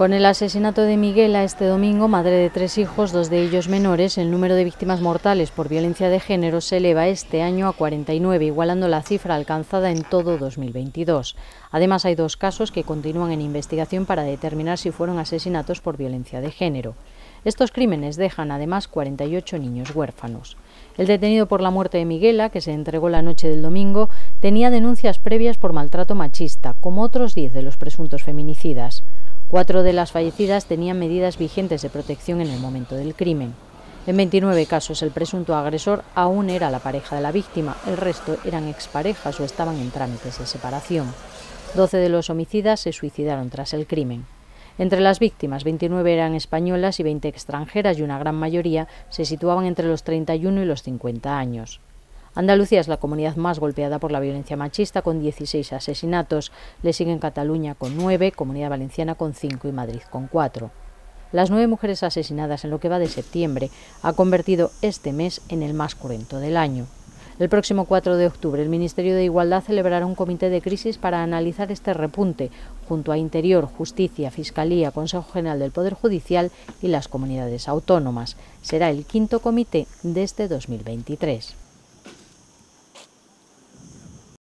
Con el asesinato de Miguela este domingo, madre de tres hijos, dos de ellos menores, el número de víctimas mortales por violencia de género se eleva este año a 49, igualando la cifra alcanzada en todo 2022. Además, hay dos casos que continúan en investigación para determinar si fueron asesinatos por violencia de género. Estos crímenes dejan además 48 niños huérfanos. El detenido por la muerte de Miguela, que se entregó la noche del domingo, tenía denuncias previas por maltrato machista, como otros 10 de los presuntos feminicidas. Cuatro de las fallecidas tenían medidas vigentes de protección en el momento del crimen. En 29 casos el presunto agresor aún era la pareja de la víctima, el resto eran exparejas o estaban en trámites de separación. 12 de los homicidas se suicidaron tras el crimen. Entre las víctimas, 29 eran españolas y 20 extranjeras y una gran mayoría se situaban entre los 31 y los 50 años. Andalucía es la comunidad más golpeada por la violencia machista, con 16 asesinatos. Le siguen Cataluña con 9, Comunidad Valenciana con 5 y Madrid con 4. Las nueve mujeres asesinadas en lo que va de septiembre ha convertido este mes en el más cruento del año. El próximo 4 de octubre, el Ministerio de Igualdad celebrará un comité de crisis para analizar este repunte, junto a Interior, Justicia, Fiscalía, Consejo General del Poder Judicial y las comunidades autónomas. Será el quinto comité de este 2023.